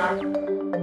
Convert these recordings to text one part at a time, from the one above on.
三。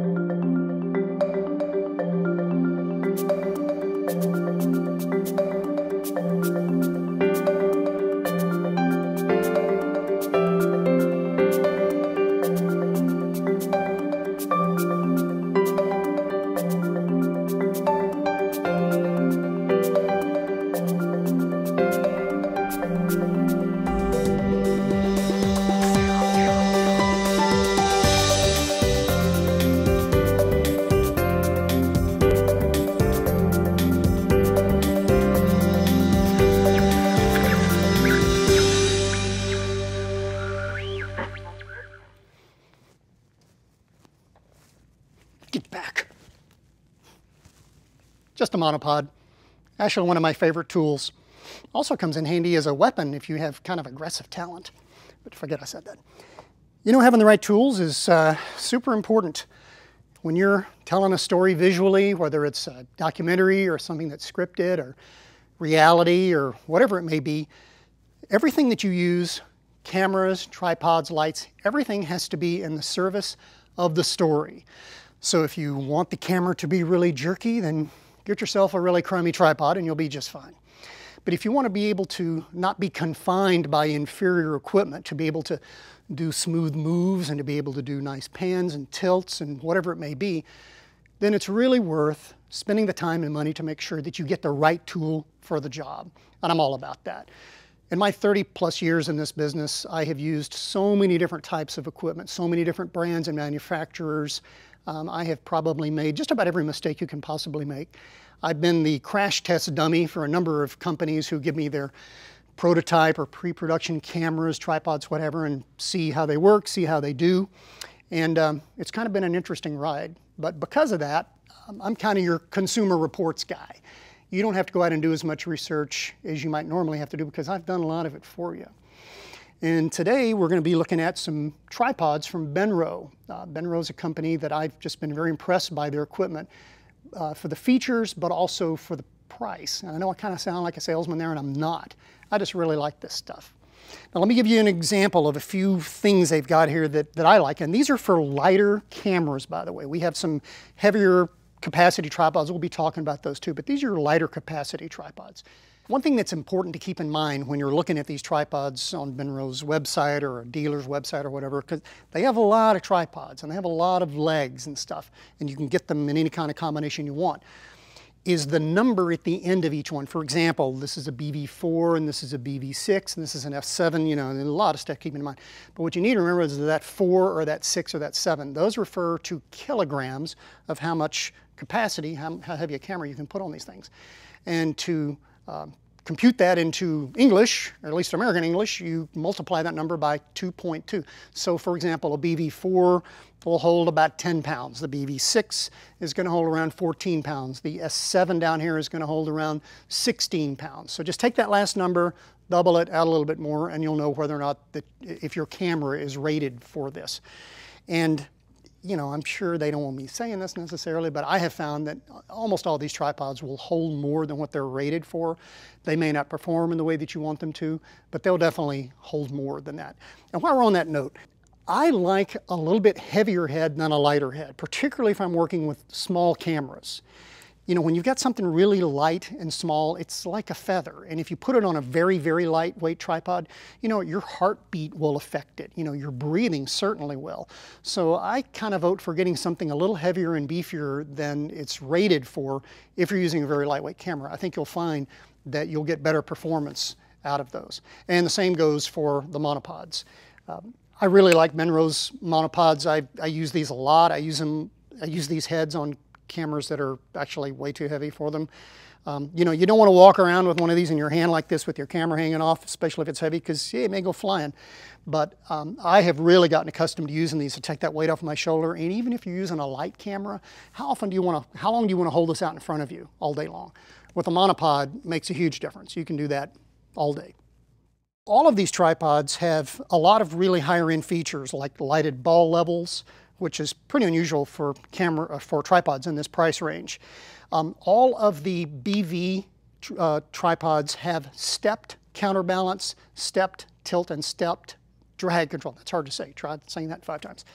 Just a monopod. Actually one of my favorite tools. Also comes in handy as a weapon if you have kind of aggressive talent. But forget I said that. You know, having the right tools is uh, super important. When you're telling a story visually, whether it's a documentary or something that's scripted or reality or whatever it may be, everything that you use, cameras, tripods, lights, everything has to be in the service of the story. So if you want the camera to be really jerky, then get yourself a really crummy tripod and you'll be just fine. But if you want to be able to not be confined by inferior equipment, to be able to do smooth moves and to be able to do nice pans and tilts and whatever it may be, then it's really worth spending the time and money to make sure that you get the right tool for the job. And I'm all about that. In my 30 plus years in this business, I have used so many different types of equipment, so many different brands and manufacturers, um, I have probably made just about every mistake you can possibly make. I've been the crash test dummy for a number of companies who give me their prototype or pre-production cameras, tripods, whatever, and see how they work, see how they do. And um, it's kind of been an interesting ride. But because of that, um, I'm kind of your consumer reports guy. You don't have to go out and do as much research as you might normally have to do because I've done a lot of it for you. And today we're going to be looking at some tripods from Benro. Uh, Benro is a company that I've just been very impressed by their equipment uh, for the features, but also for the price. And I know I kind of sound like a salesman there, and I'm not. I just really like this stuff. Now let me give you an example of a few things they've got here that, that I like. And these are for lighter cameras, by the way. We have some heavier capacity tripods. We'll be talking about those too, but these are lighter capacity tripods. One thing that's important to keep in mind when you're looking at these tripods on Benro's website or a dealer's website or whatever, because they have a lot of tripods and they have a lot of legs and stuff, and you can get them in any kind of combination you want, is the number at the end of each one. For example, this is a BV4 and this is a BV6 and this is an S7, you know, and a lot of stuff keep in mind. But what you need to remember is that 4 or that 6 or that 7, those refer to kilograms of how much capacity, how, how heavy a camera you can put on these things. And to um, compute that into English, or at least American English, you multiply that number by 2.2. So for example, a BV4 will hold about 10 pounds. The BV6 is going to hold around 14 pounds. The S7 down here is going to hold around 16 pounds. So just take that last number, double it, add a little bit more, and you'll know whether or not if your camera is rated for this. And you know, I'm sure they don't want me saying this necessarily, but I have found that almost all these tripods will hold more than what they're rated for. They may not perform in the way that you want them to, but they'll definitely hold more than that. And while we're on that note, I like a little bit heavier head than a lighter head, particularly if I'm working with small cameras you know, when you've got something really light and small, it's like a feather. And if you put it on a very, very lightweight tripod, you know, your heartbeat will affect it. You know, your breathing certainly will. So I kind of vote for getting something a little heavier and beefier than it's rated for if you're using a very lightweight camera. I think you'll find that you'll get better performance out of those. And the same goes for the monopods. Um, I really like Benro's monopods. I, I use these a lot. I use them I use these heads on cameras that are actually way too heavy for them. Um, you know, you don't want to walk around with one of these in your hand like this with your camera hanging off, especially if it's heavy, because yeah, it may go flying. But um, I have really gotten accustomed to using these to take that weight off my shoulder. And even if you're using a light camera, how often do you want to, how long do you want to hold this out in front of you all day long? With a monopod, makes a huge difference. You can do that all day. All of these tripods have a lot of really higher end features like lighted ball levels, which is pretty unusual for camera uh, for tripods in this price range. Um, all of the BV uh, tripods have stepped counterbalance, stepped tilt, and stepped drag control. That's hard to say. Try saying that five times.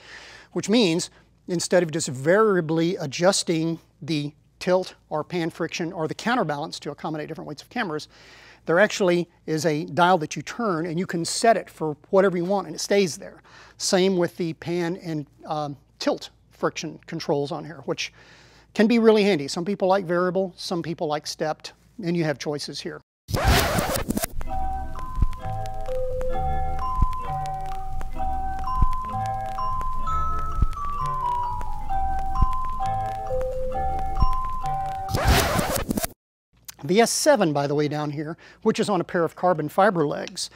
Which means instead of just variably adjusting the tilt or pan friction or the counterbalance to accommodate different weights of cameras, there actually is a dial that you turn and you can set it for whatever you want and it stays there. Same with the pan and um, tilt friction controls on here, which can be really handy. Some people like variable, some people like stepped, and you have choices here. The S7, by the way, down here, which is on a pair of carbon fiber legs.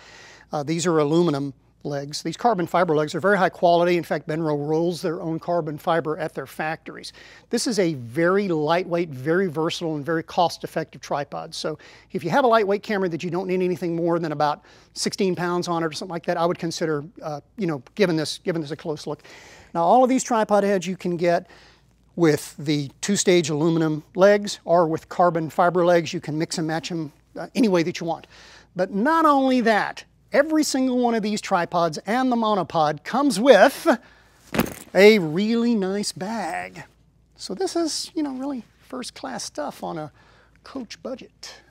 Uh, these are aluminum legs. These carbon fiber legs are very high quality. In fact, Benro rolls their own carbon fiber at their factories. This is a very lightweight, very versatile, and very cost-effective tripod. So if you have a lightweight camera that you don't need anything more than about 16 pounds on it or something like that, I would consider, uh, you know, giving this, giving this a close look. Now, all of these tripod heads you can get with the two-stage aluminum legs or with carbon fiber legs. You can mix and match them uh, any way that you want. But not only that, every single one of these tripods and the monopod comes with a really nice bag. So this is, you know, really first class stuff on a coach budget.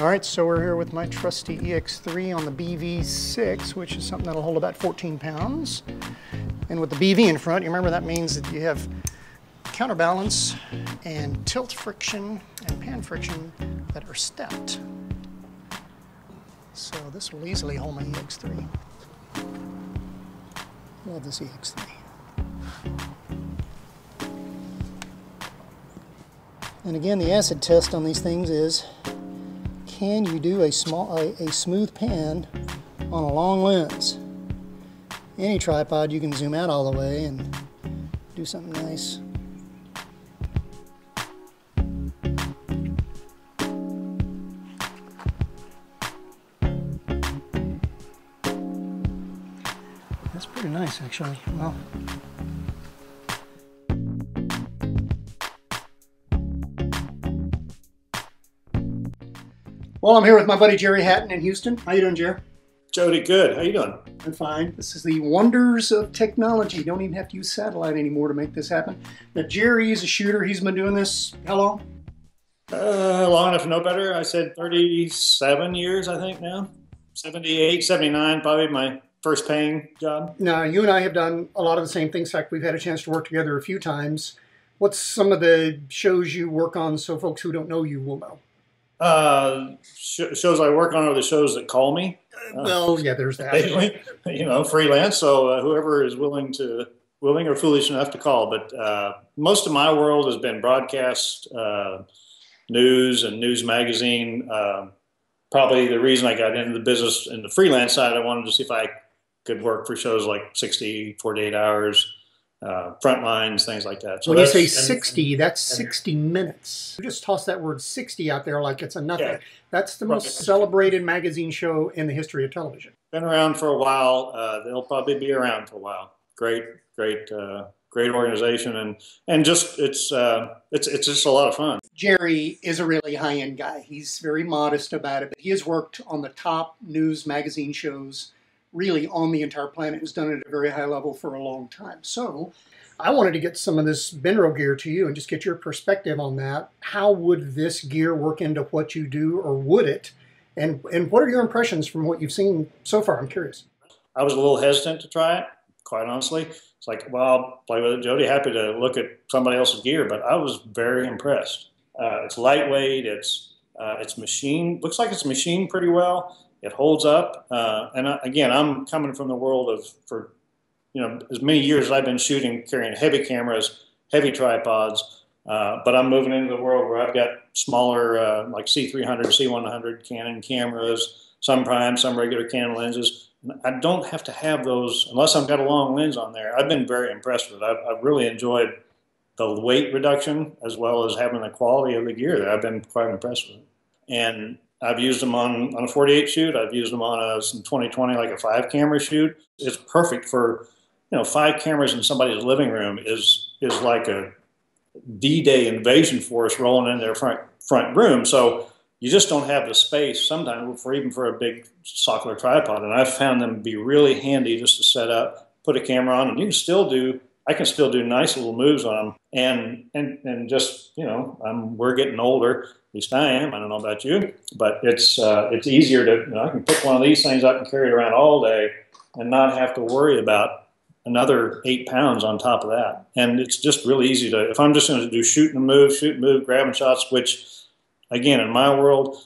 All right, so we're here with my trusty EX3 on the BV6, which is something that'll hold about 14 pounds. And with the BV in front, you remember that means that you have counterbalance and tilt friction and pan friction that are stepped. So this will easily hold my EX3. Love this EX3. And again, the acid test on these things is can you do a small a, a smooth pan on a long lens? Any tripod you can zoom out all the way and do something nice. That's pretty nice actually. Well, Well, I'm here with my buddy Jerry Hatton in Houston. How you doing, Jerry? Jody, good. How you doing? I'm fine. This is the wonders of technology. You don't even have to use satellite anymore to make this happen. Now, Jerry is a shooter. He's been doing this how long? Uh, long enough to know better. I said 37 years, I think now. 78, 79, probably my first paying job. Now, you and I have done a lot of the same things. In fact, we've had a chance to work together a few times. What's some of the shows you work on so folks who don't know you will know? Uh, sh shows I work on are the shows that call me. Uh, well, yeah, there's that. you know, freelance. So uh, whoever is willing to, willing or foolish enough to call. But uh, most of my world has been broadcast uh, news and news magazine. Um, probably the reason I got into the business in the freelance side, I wanted to see if I could work for shows like 60, 48 hours uh, front lines, things like that. So when you say 60, and, that's 60 minutes. You just toss that word 60 out there like it's a nothing. Yeah. That's the most celebrated magazine show in the history of television. Been around for a while. Uh, they'll probably be around for a while. Great, great, uh, great organization, and and just it's uh, it's it's just a lot of fun. Jerry is a really high end guy. He's very modest about it, but he has worked on the top news magazine shows really on the entire planet has done it at a very high level for a long time. So I wanted to get some of this Benro gear to you and just get your perspective on that. How would this gear work into what you do or would it? And, and what are your impressions from what you've seen so far? I'm curious. I was a little hesitant to try it, quite honestly. It's like, well, I'll play with it. Jody, happy to look at somebody else's gear, but I was very impressed. Uh, it's lightweight. It's uh, it's machine. Looks like it's machined pretty well it holds up. Uh, and I, again, I'm coming from the world of for you know as many years as I've been shooting, carrying heavy cameras, heavy tripods. Uh, but I'm moving into the world where I've got smaller, uh, like C300, C100 Canon cameras, some prime, some regular Canon lenses. I don't have to have those unless I've got a long lens on there. I've been very impressed with it. I've, I've really enjoyed the weight reduction as well as having the quality of the gear there. I've been quite impressed with it. And I've used them on, on a 48 shoot. I've used them on a in 20/20 like a five camera shoot. It's perfect for you know five cameras in somebody's living room is is like a D-Day invasion force rolling in their front front room. So you just don't have the space sometimes for even for a big Sachtler tripod. And I've found them be really handy just to set up, put a camera on, and you can still do. I can still do nice little moves on them, and and and just you know, I'm, we're getting older. At least I am. I don't know about you, but it's uh, it's easier to. You know, I can pick one of these things up and carry it around all day, and not have to worry about another eight pounds on top of that. And it's just really easy to, if I'm just going to do shoot and move, shoot and move, grabbing shots, which again, in my world,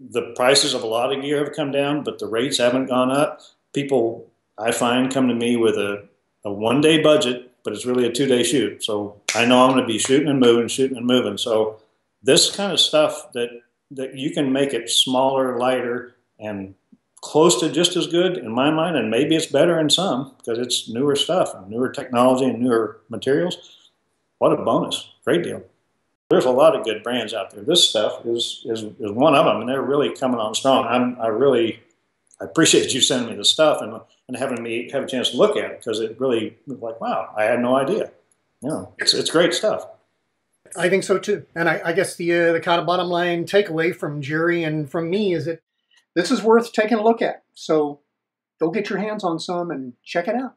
the prices of a lot of gear have come down, but the rates haven't gone up. People, I find, come to me with a, a one day budget, but it's really a two day shoot. So I know I'm going to be shooting and moving, shooting and moving. So this kind of stuff that, that you can make it smaller, lighter, and close to just as good in my mind, and maybe it's better in some because it's newer stuff and newer technology and newer materials. What a bonus! Great deal. There's a lot of good brands out there. This stuff is is, is one of them, and they're really coming on strong. I'm, I really I appreciate you sending me the stuff and and having me have a chance to look at it because it really was like, wow, I had no idea. Know, it's it's great stuff. I think so too. And I, I guess the uh, the kind of bottom line takeaway from Jerry and from me is that this is worth taking a look at. So go get your hands on some and check it out.